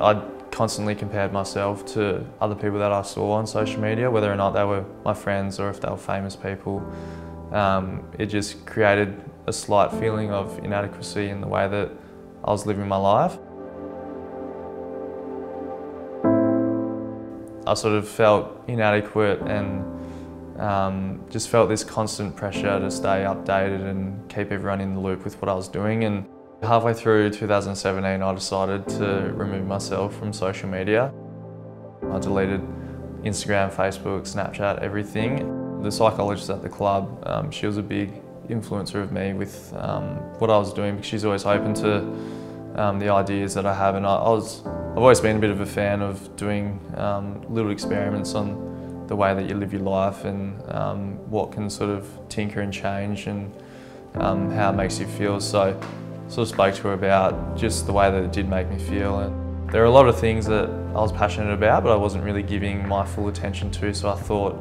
I constantly compared myself to other people that I saw on social media, whether or not they were my friends or if they were famous people. Um, it just created a slight feeling of inadequacy in the way that I was living my life. I sort of felt inadequate and um, just felt this constant pressure to stay updated and keep everyone in the loop with what I was doing. And halfway through 2017, I decided to remove myself from social media. I deleted Instagram, Facebook, Snapchat, everything. The psychologist at the club, um, she was a big influencer of me with um, what I was doing because she's always open to um, the ideas that I have and I, I, was, I've always been a bit of a fan of doing um, little experiments on the way that you live your life and um, what can sort of tinker and change and um, how it makes you feel. So sort of spoke to her about just the way that it did make me feel. And there are a lot of things that I was passionate about, but I wasn't really giving my full attention to. So I thought,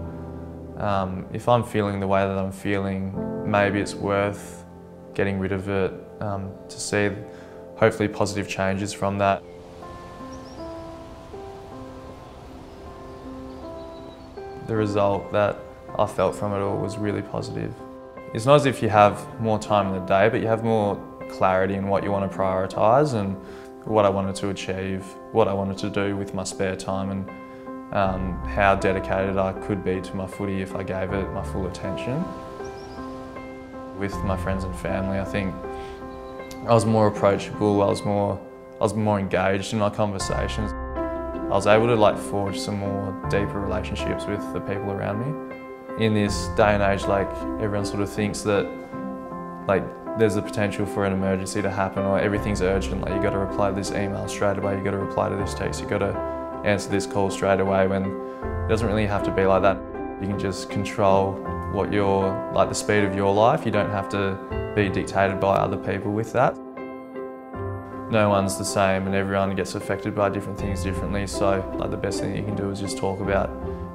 um, if I'm feeling the way that I'm feeling, maybe it's worth getting rid of it um, to see hopefully positive changes from that. The result that I felt from it all was really positive. It's not as if you have more time in the day, but you have more clarity in what you want to prioritise and what I wanted to achieve, what I wanted to do with my spare time and um, how dedicated I could be to my footy if I gave it my full attention. With my friends and family, I think I was more approachable, I was more, I was more engaged in my conversations. I was able to like forge some more deeper relationships with the people around me. In this day and age, like everyone sort of thinks that like there's a potential for an emergency to happen or everything's urgent, like you got to reply to this email straight away, you got to reply to this text, you got to answer this call straight away when it doesn't really have to be like that. You can just control what your, like the speed of your life. You don't have to be dictated by other people with that no one's the same and everyone gets affected by different things differently. So like the best thing you can do is just talk about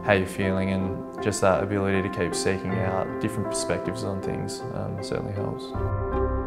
how you're feeling and just that ability to keep seeking out different perspectives on things um, certainly helps.